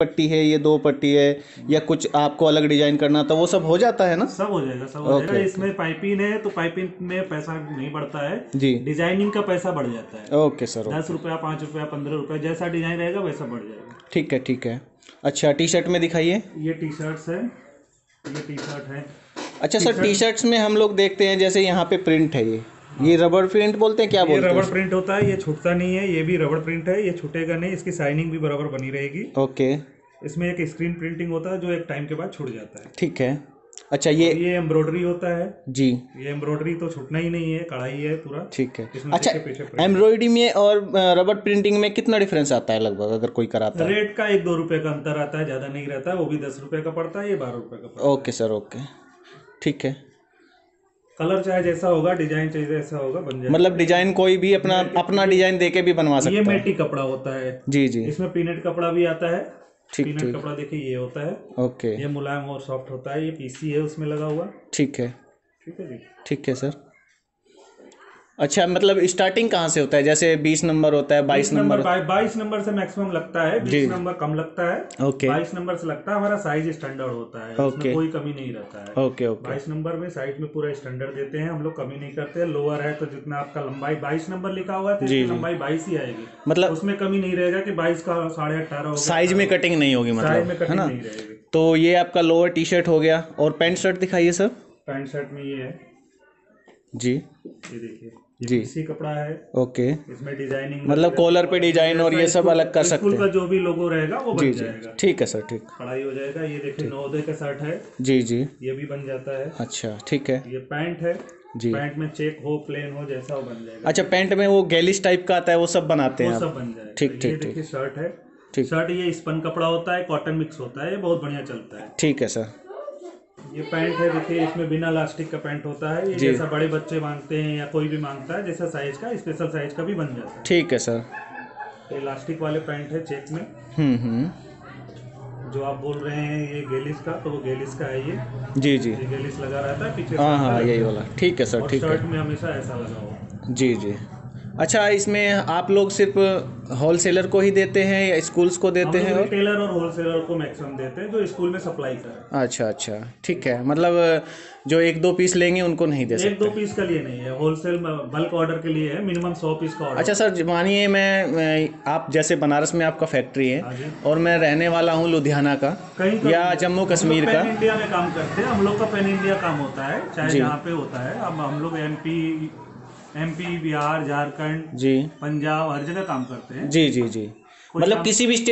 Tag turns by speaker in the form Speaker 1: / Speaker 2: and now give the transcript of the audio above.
Speaker 1: पट्टी है ये दो पट्टी है या कुछ आपको अलग डिज़ाइन करना तो वो सब हो जाता है ना?
Speaker 2: सब हो जाएगा सब हो
Speaker 1: ओके,
Speaker 2: जाएगा इसमें पाइपिंग है तो पाइपिंग में पैसा नहीं बढ़ता है।
Speaker 1: जी।
Speaker 2: डिज़ाइनिंग का पैसा बढ़ जाता है।
Speaker 1: ओके सर
Speaker 2: दस रुपया पाँच रुपया पंद्रह रुपया जैसा डिज़ाइन रहेगा वैसा बढ़ जाएगा।
Speaker 1: ठीक है ठीक है। अच्छा टी शर्ट में दिखाइए।
Speaker 2: ये टी शर्ट्स है ये टी शर्ट है।
Speaker 1: अच्छा सर टी शर्ट्स में हम लोग देखते हैं जैसे यहाँ पे प्रिंट है ये। ये रबर प्रिंट बोलते हैं क्या बोलते हैं
Speaker 2: रबड़ प्रिंट होता है ये छूटता नहीं है ये भी रबड़ प्रिंट है ये छूटेगा नहीं इसकी साइनिंग भी बराबर बनी रहेगी।
Speaker 1: ओके।
Speaker 2: इसमें एक स्क्रीन प्रिंटिंग होता है जो एक टाइम के बाद छूट जाता है।
Speaker 1: ठीक है। अच्छा ये
Speaker 2: ये एम्ब्रॉयडरी होता है।
Speaker 1: जी।
Speaker 2: ये एम्ब्रॉयडरी तो छूटना ही नहीं है कढ़ाई है पूरा।
Speaker 1: ठीक है। अच्छा। एम्ब्रॉयडरी में और रबर प्रिंटिंग में कितना डिफरेंस आता है लगभग अगर कोई कराता है?
Speaker 2: रेट का एक दो रुपए का अंतर आता है ज़्यादा नहीं रहता है वो भी दस रुपए का पड़ता है ये बारह रुपए का
Speaker 1: ओके सर ओके। ठीक है।
Speaker 2: कलर चाहे जैसा होगा डिज़ाइन चाहे जैसा होगा बन जाएगा।
Speaker 1: मतलब डिज़ाइन कोई भी अपना अपना डिज़ाइन दे के भी बनवा
Speaker 2: ये
Speaker 1: सकता है।
Speaker 2: मेटी कपड़ा होता है।
Speaker 1: जी जी।
Speaker 2: इसमें पीनेट कपड़ा भी आता है।
Speaker 1: ठीक
Speaker 2: पीनेट कपड़ा देखिए ये होता है।
Speaker 1: ओके।
Speaker 2: ये मुलायम और सॉफ्ट होता है। ये पीसी है उसमें लगा हुआ।
Speaker 1: ठीक है।
Speaker 2: ठीक है जी।
Speaker 1: ठीक है सर। अच्छा मतलब स्टार्टिंग कहाँ से होता है? जैसे बीस नंबर होता है बाईस नंबर
Speaker 2: बाईस नंबर से मैक्सिमम लगता है बीस नंबर कम लगता है
Speaker 1: ओके।
Speaker 2: बाईस नंबर से लगता है हमारा साइज़ स्टैंडर्ड होता है
Speaker 1: ओके।
Speaker 2: कोई कमी नहीं रहता है।
Speaker 1: Okay okay.
Speaker 2: बाईस नंबर में साइज़ में पूरा स्टैंडर्ड देते हैं हम लोग कमी नहीं करते लोअर है तो जितना आपका लंबाई बाईस नंबर लिखा हुआ है तो लंबाई बाईस ही आएगी।
Speaker 1: मतलब
Speaker 2: उसमें कमी नहीं रहेगा कि बाईस का साढ़े अठारह
Speaker 1: साइज़ में कटिंग नहीं होगी
Speaker 2: साइज़ में
Speaker 1: मतलब है ना?
Speaker 2: नहीं रहेगी।
Speaker 1: तो ये आपका लोअर टी शर्ट हो गया और पैंट शर्ट दिखाइए सर
Speaker 2: पैंट शर्ट में ये है।
Speaker 1: जी।
Speaker 2: ये देखिए
Speaker 1: जी।
Speaker 2: इसी कपड़ा है।
Speaker 1: ओके।
Speaker 2: इसमें डिज़ाइनिंग
Speaker 1: मतलब कॉलर पे डिज़ाइन और ये सब अलग कर सकते हैं।
Speaker 2: का जो भी लोगो रहेगा वो
Speaker 1: जी
Speaker 2: बन
Speaker 1: जी
Speaker 2: जाएगा।
Speaker 1: ठीक है सर ठीक।
Speaker 2: कढ़ाई हो जाएगा ये देखिए नवोदय का शर्ट है।
Speaker 1: जी जी।
Speaker 2: ये भी बन जाता है।
Speaker 1: अच्छा ठीक है।
Speaker 2: ये पैंट है।
Speaker 1: जी।
Speaker 2: पैंट में चेक हो प्लेन हो जैसा वो बन जाएगा।
Speaker 1: अच्छा पैंट में वो गैलिस टाइप का आता है वो सब बनाते हैं
Speaker 2: वो
Speaker 1: आप?
Speaker 2: सब बन जाएगा।
Speaker 1: ठीक,
Speaker 2: ये
Speaker 1: ठीक,
Speaker 2: शर्ट है।
Speaker 1: ठीक।
Speaker 2: शर्ट ये स्पन कपड़ा होता है कॉटन मिक्स होता है ये बहुत बढ़िया चलता है।
Speaker 1: ठीक है सर।
Speaker 2: ये पैंट है देखिए इसमें बिना लास्टिक का पैंट होता है। ये जैसा बड़े बच्चे मांगते हैं या कोई भी माँगता है जैसा साइज़ का स्पेशल साइज़ का भी बन जाता है।
Speaker 1: ठीक है सर
Speaker 2: ये लास्टिक वाले पैंट है चेक में।
Speaker 1: हम्म हम्म।
Speaker 2: जो आप बोल रहे हैं ये गेलिस का तो वो गेलिस का है ये।
Speaker 1: जी जी।
Speaker 2: गेलिस लगा रहता है पीछे
Speaker 1: हाँ हाँ यही वाला। ठीक है सर ठीक है।
Speaker 2: शर्ट में हमेशा ऐसा लगा हुआ।
Speaker 1: जी जी। अच्छा इसमें आप लोग सिर्फ़ होलसेलर को ही देते हैं या स्कूल्स को देते हैं और
Speaker 2: रिटेलर और होलसेलर को मैक्सिमम देते हैं जो स्कूल में सप्लाई करें।
Speaker 1: अच्छा अच्छा ठीक है। मतलब जो एक दो पीस लेंगे उनको नहीं दे सकते एक
Speaker 2: दो पीस का लिए नहीं है होलसेल बल्क ऑर्डर के लिए है मिनिमम सौ पीस का ऑर्डर
Speaker 1: अच्छा सर मानिए मैं, मैं आप जैसे बनारस में आपका फैक्ट्री है
Speaker 2: हाँ
Speaker 1: और मैं रहने वाला हूँ लुधियाना का
Speaker 2: कहीं
Speaker 1: या जम्मू कश्मीर का।
Speaker 2: इंडिया में काम करते हैं हम लोग का पैन इंडिया काम होता है चाहे। जहाँ पे होता है। अब हम लोग एमपी एमपी बिहार झारखंड
Speaker 1: जी।
Speaker 2: पंजाब हर जगह काम करते हैं।
Speaker 1: जी जी जी। मतलब किसी भी स्टेट